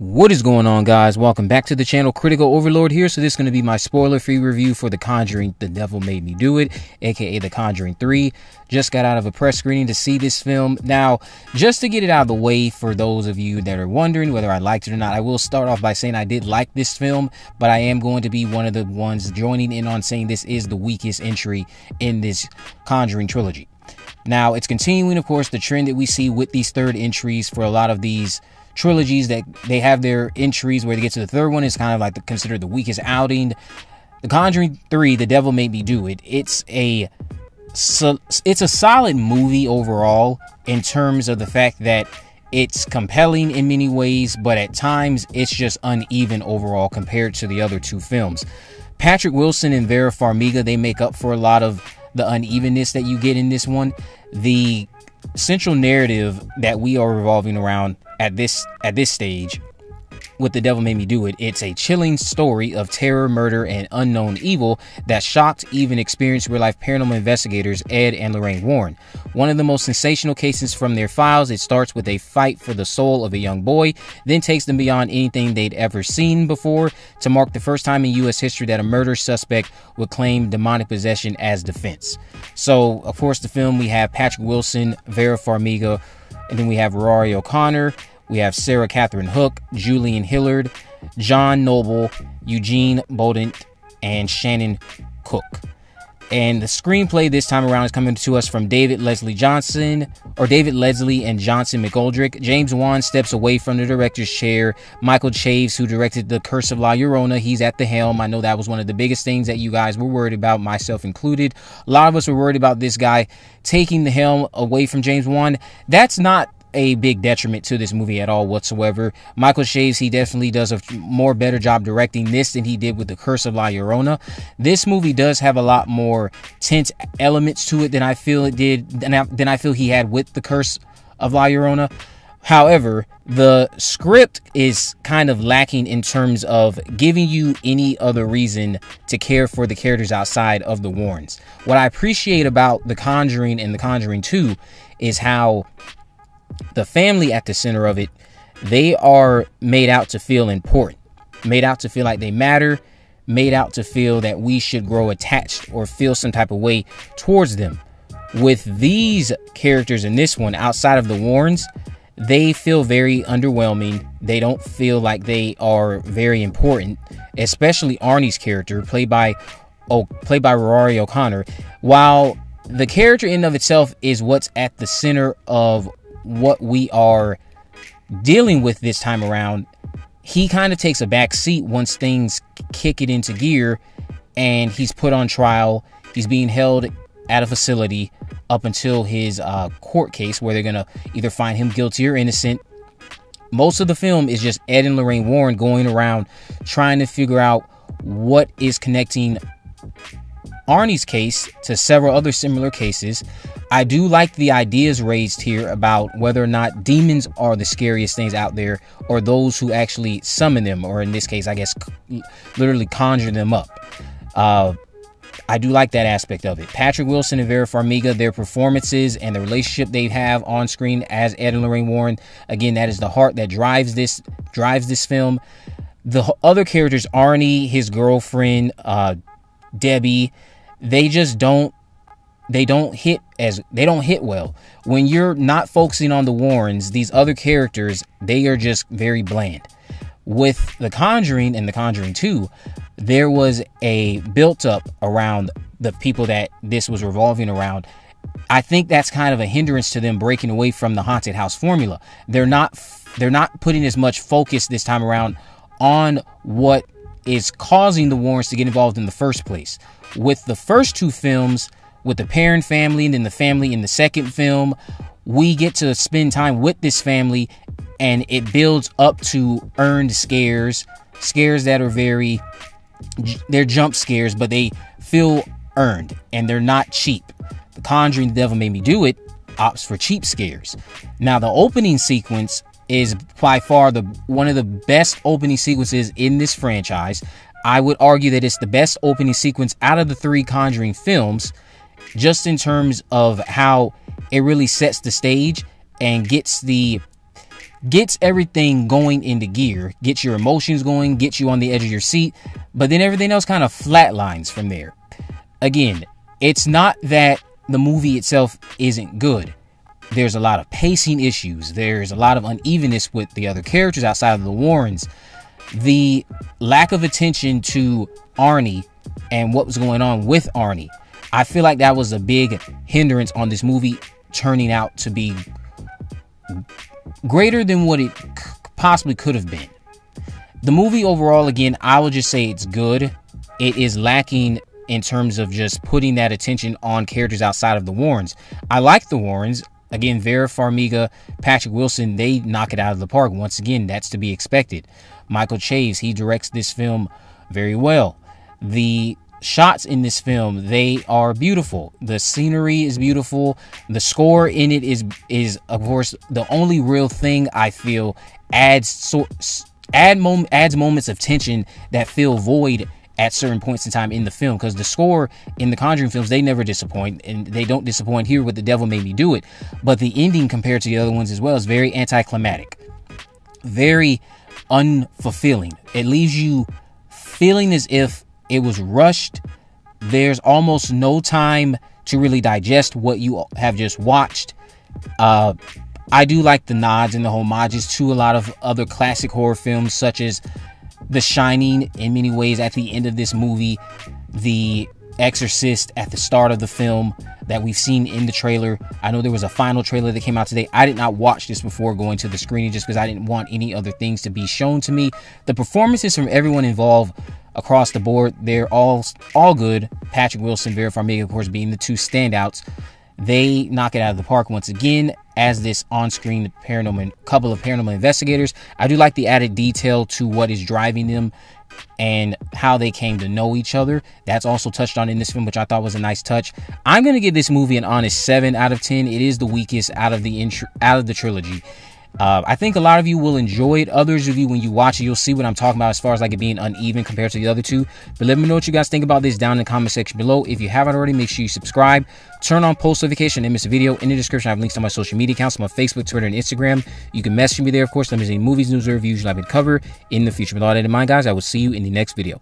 What is going on, guys? Welcome back to the channel. Critical Overlord here. So, this is going to be my spoiler free review for The Conjuring The Devil Made Me Do It, aka The Conjuring 3. Just got out of a press screening to see this film. Now, just to get it out of the way for those of you that are wondering whether I liked it or not, I will start off by saying I did like this film, but I am going to be one of the ones joining in on saying this is the weakest entry in this Conjuring trilogy. Now, it's continuing, of course, the trend that we see with these third entries for a lot of these trilogies that they have their entries where they get to the third one is kind of like the, considered the weakest outing. The Conjuring 3, The Devil Made Me Do It. It's a so, it's a solid movie overall in terms of the fact that it's compelling in many ways, but at times it's just uneven overall compared to the other two films. Patrick Wilson and Vera Farmiga, they make up for a lot of the unevenness that you get in this one. The central narrative that we are revolving around at this at this stage with The Devil Made Me Do It, it's a chilling story of terror, murder, and unknown evil that shocked even experienced real life paranormal investigators Ed and Lorraine Warren. One of the most sensational cases from their files, it starts with a fight for the soul of a young boy, then takes them beyond anything they'd ever seen before to mark the first time in U.S. history that a murder suspect would claim demonic possession as defense. So, of course, the film we have Patrick Wilson, Vera Farmiga, and then we have Ruairi O'Connor. We have Sarah Catherine Hook, Julian Hilliard, John Noble, Eugene Bodent, and Shannon Kook. And the screenplay this time around is coming to us from David Leslie Johnson, or David Leslie and Johnson McGoldrick. James Wan steps away from the director's chair. Michael Chaves, who directed The Curse of La Llorona, he's at the helm. I know that was one of the biggest things that you guys were worried about, myself included. A lot of us were worried about this guy taking the helm away from James Wan. That's not a big detriment to this movie at all whatsoever. Michael Chaves, he definitely does a more better job directing this than he did with The Curse of La Llorona. This movie does have a lot more tense elements to it than I feel it did than I, than I feel he had with The Curse of La Llorona. However, the script is kind of lacking in terms of giving you any other reason to care for the characters outside of the Warrens. What I appreciate about The Conjuring and The Conjuring 2 is how the family at the center of it, they are made out to feel important, made out to feel like they matter, made out to feel that we should grow attached or feel some type of way towards them. With these characters in this one, outside of the Warrens, they feel very underwhelming. They don't feel like they are very important, especially Arnie's character, played by oh, played by Ruairi O'Connor. While the character in of itself is what's at the center of what we are dealing with this time around, he kind of takes a back seat once things kick it into gear and he's put on trial. He's being held at a facility up until his uh, court case where they're going to either find him guilty or innocent. Most of the film is just Ed and Lorraine Warren going around trying to figure out what is connecting Arnie's case to several other similar cases. I do like the ideas raised here about whether or not demons are the scariest things out there or those who actually summon them, or in this case, I guess, literally conjure them up. Uh, I do like that aspect of it. Patrick Wilson and Vera Farmiga, their performances and the relationship they have on screen as Ed and Lorraine Warren, again, that is the heart that drives this drives this film. The other characters, Arnie, his girlfriend, uh, Debbie, they just don't they don't hit as they don't hit well. When you're not focusing on the warrens these other characters they are just very bland. With the conjuring and the conjuring 2 there was a built up around the people that this was revolving around. I think that's kind of a hindrance to them breaking away from the haunted house formula. They're not they're not putting as much focus this time around on what is causing the warrens to get involved in the first place with the first two films, with the Perron family and then the family in the second film, we get to spend time with this family and it builds up to earned scares, scares that are very they're jump scares, but they feel earned and they're not cheap. The Conjuring the Devil Made Me Do It opts for cheap scares. Now the opening sequence is by far the one of the best opening sequences in this franchise. I would argue that it's the best opening sequence out of the three Conjuring films, just in terms of how it really sets the stage and gets the gets everything going into gear, gets your emotions going, gets you on the edge of your seat, but then everything else kind of flatlines from there. Again, it's not that the movie itself isn't good. There's a lot of pacing issues. There's a lot of unevenness with the other characters outside of the Warrens. The lack of attention to Arnie and what was going on with Arnie. I feel like that was a big hindrance on this movie turning out to be greater than what it possibly could have been. The movie overall, again, I will just say it's good. It is lacking in terms of just putting that attention on characters outside of the Warrens. I like the Warrens. Again, Vera Farmiga, Patrick Wilson, they knock it out of the park. Once again, that's to be expected. Michael Chaves, he directs this film very well. The shots in this film they are beautiful the scenery is beautiful the score in it is is of course the only real thing i feel adds so add mom, adds moments of tension that feel void at certain points in time in the film because the score in the conjuring films they never disappoint and they don't disappoint here with the devil made me do it but the ending compared to the other ones as well is very anticlimactic very unfulfilling it leaves you feeling as if it was rushed. There's almost no time to really digest what you have just watched. Uh, I do like the nods and the homages to a lot of other classic horror films, such as The Shining, in many ways, at the end of this movie, The Exorcist at the start of the film that we've seen in the trailer. I know there was a final trailer that came out today. I did not watch this before going to the screening just because I didn't want any other things to be shown to me. The performances from everyone involved across the board. They're all all good. Patrick Wilson, Vera Farmiga, of course, being the two standouts. They knock it out of the park once again as this on-screen paranormal couple of paranormal investigators. I do like the added detail to what is driving them and how they came to know each other. That's also touched on in this film, which I thought was a nice touch. I'm gonna give this movie an honest seven out of ten. It is the weakest out of the intro, out of the trilogy. Uh, I think a lot of you will enjoy it. Others of you, when you watch it, you'll see what I'm talking about as far as like it being uneven compared to the other two. But let me know what you guys think about this down in the comment section below. If you haven't already, make sure you subscribe, turn on post notification, and miss a video. In the description, I have links to my social media accounts, my Facebook, Twitter, and Instagram. You can message me there, of course. Let me see movies, news, or reviews me to cover in the future. With all that in mind, guys, I will see you in the next video.